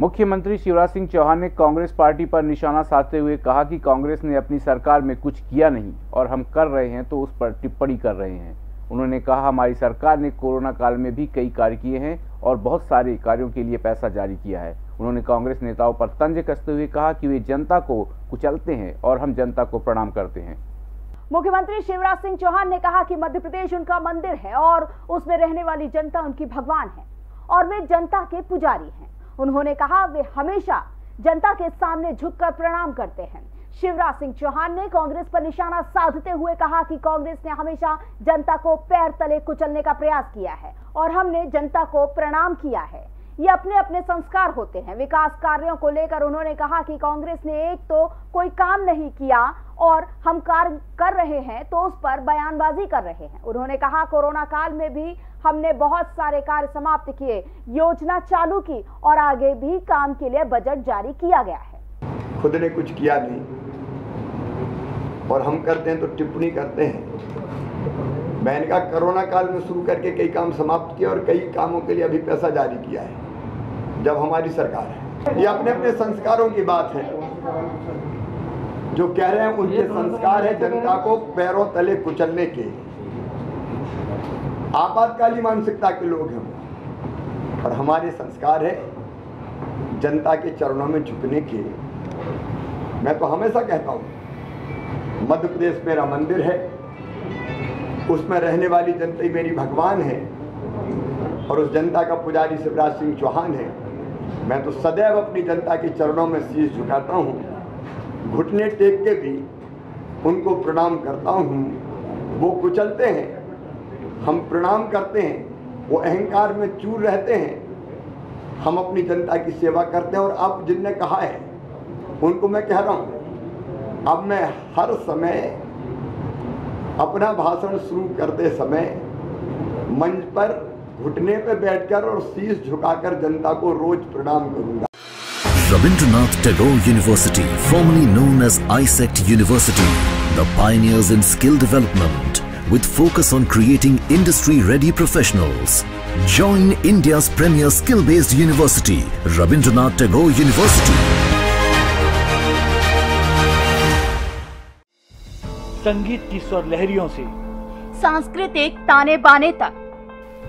मुख्यमंत्री शिवराज सिंह चौहान ने कांग्रेस पार्टी पर निशाना साधते हुए कहा कि कांग्रेस ने अपनी सरकार में कुछ किया नहीं और हम कर रहे हैं तो उस पर टिप्पणी कर रहे हैं। उन्होंने कहा, हमारी सरकार ने कोरोना काल में भी कई कार्य किए हैं और बहुत सारे कार्यों के लिए पैसा जारी किया है। उन्होंने कांग्रेस नेताओं पर तंज कसते हुए कहा कि वे जनता को कुचलते हैं और हम जनता को प्रणाम करते हैं। मुख्यमंत्री शिवराज सिंह चौहान ने कहा कि मध्य प्रदेश उनका मंदिर है और उसमें रहने वाली जनता उनकी भगवान है और वे जनता के पुजारी हैं। उन्होंने कहा, वे हमेशा जनता के सामने झुककर प्रणाम करते हैं। शिवराज सिंह चौहान ने कांग्रेस पर निशाना साधते हुए कहा कि कांग्रेस ने हमेशा जनता को पैर तले कुचलने का प्रयास किया है और हमने जनता को प्रणाम किया है। ये अपने अपने संस्कार होते हैं। विकास कार्यों को लेकर उन्होंने कहा कि कांग्रेस ने एक तो कोई काम नहीं किया और हम कार्य कर रहे हैं तो उस पर बयानबाजी कर रहे हैं। उन्होंने कहा, कोरोना काल में भी हमने बहुत सारे कार्य समाप्त किए, योजना चालू की और आगे भी काम के लिए बजट जारी किया गया है। खुद ने कुछ किया नहीं और हम करते हैं तो टिप्पणी करते हैं। मैंने कहा कोरोना काल में शुरू करके कई काम समाप्त किए और कई कामों के लिए अभी पैसा जारी किया है। जब हमारी सरकार है। ये अपने अपने संस्कारों की बात है। जो कह रहे हैं उनके संस्कार है जनता को पैरों तले कुचलने के आपातकालीन मानसिकता के लोग हैं और हमारे संस्कार है जनता के चरणों में झुकने के मैं तो हमेशा कहता हूँ मध्य प्रदेश मेरा मंदिर है। उसमें रहने वाली जनता ही मेरी भगवान है। और उस जनता का पुजारी शिवराज सिंह चौहान है। मैं तो सदैव अपनी जनता के चरणों में शीश झुकाता हूँ। घुटने टेक के भी उनको प्रणाम करता हूँ। वो कुचलते हैं, हम प्रणाम करते हैं, वो अहंकार में चूर रहते हैं। हम अपनी जनता की सेवा करते हैं और अब जिनने कहा है, उनको मैं कह रहा हूँ, अब मैं हर समय अपना भाषण शुरू करते समय मंच पर घुटने पे बैठकर और शीश झुकाकर जनता को रोज प्रणाम करूँगा Rabindranath Tagore University, formerly known as ISECT University, the pioneers in skill development with focus on creating industry-ready professionals. Join India's premier skill-based university, Rabindranath Tagore University. संगीत की स्वर लहरियों से सांस्कृतिक ताने बाने तक